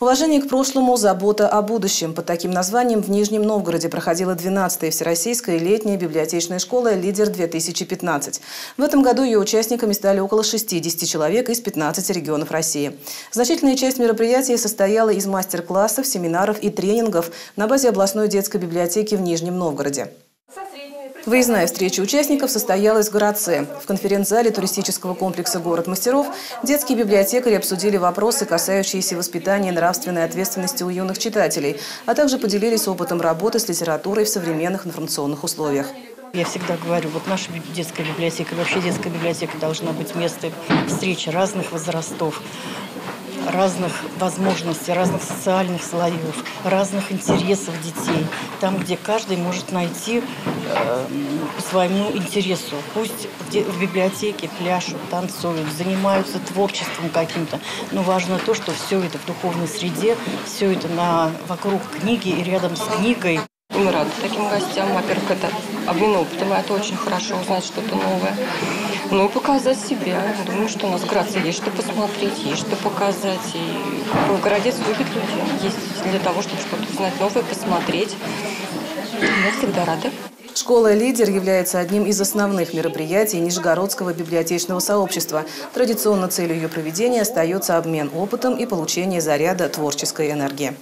Уважение к прошлому, забота о будущем. Под таким названием в Нижнем Новгороде проходила 12-я Всероссийская летняя библиотечная школа «Лидер-2015». В этом году ее участниками стали около 60 человек из 15 регионов России. Значительная часть мероприятия состояла из мастер-классов, семинаров и тренингов на базе областной детской библиотеки в Нижнем Новгороде. Выездная встреча участников состоялась в городце. В конференц-зале туристического комплекса «Город мастеров» детские библиотекари обсудили вопросы, касающиеся воспитания и нравственной ответственности у юных читателей, а также поделились опытом работы с литературой в современных информационных условиях. Я всегда говорю, вот наша детская библиотека, вообще детская библиотека должна быть местом встречи разных возрастов, разных возможностей, разных социальных слоев, разных интересов детей. Там, где каждый может найти э, своему интересу. Пусть в библиотеке пляшут, танцуют, занимаются творчеством каким-то. Но важно то, что все это в духовной среде, все это на, вокруг книги и рядом с книгой. Мы рады таким гостям. Во-первых, это обмен опытом, это очень хорошо узнать что-то новое. Ну и показать себя. Думаю, что у нас в Грации есть что посмотреть, есть что показать. И городец любит людей. Есть для того, чтобы что-то узнать новое, посмотреть. Мы всегда рады. Школа «Лидер» является одним из основных мероприятий Нижегородского библиотечного сообщества. Традиционно целью ее проведения остается обмен опытом и получение заряда творческой энергии.